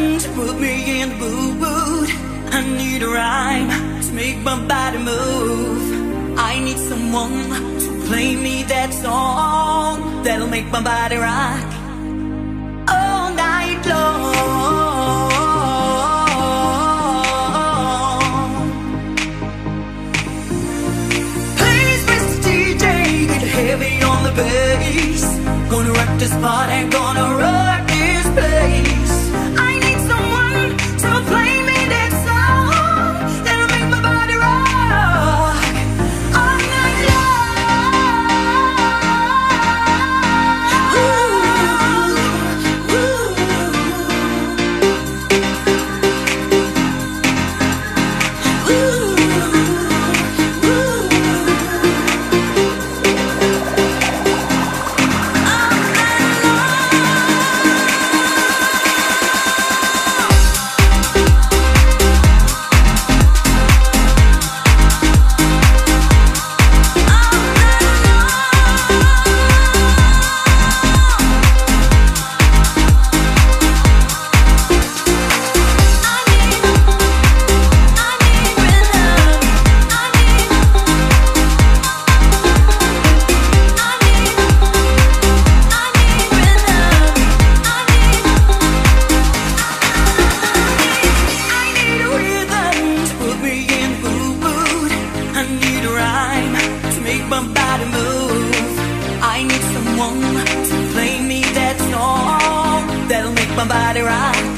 to put me in the mood. I need a rhyme to make my body move. I need someone to play me that song that'll make my body rock all night long. Heavy on the bass. Gonna rock this party, gonna rock rhyme to make my body move. I need someone to play me that song that'll make my body rock